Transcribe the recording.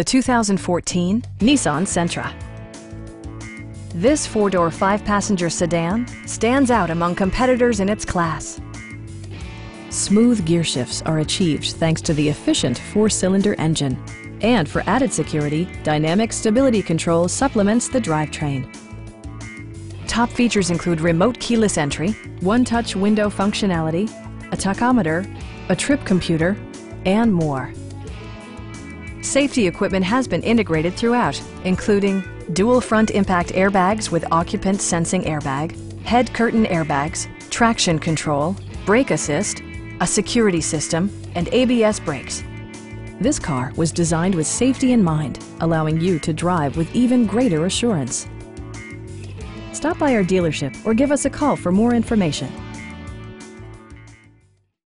the 2014 Nissan Sentra. This four-door, five-passenger sedan stands out among competitors in its class. Smooth gear shifts are achieved thanks to the efficient four-cylinder engine. And for added security, Dynamic Stability Control supplements the drivetrain. Top features include remote keyless entry, one-touch window functionality, a tachometer, a trip computer, and more. Safety equipment has been integrated throughout, including dual front impact airbags with occupant sensing airbag, head curtain airbags, traction control, brake assist, a security system, and ABS brakes. This car was designed with safety in mind, allowing you to drive with even greater assurance. Stop by our dealership or give us a call for more information.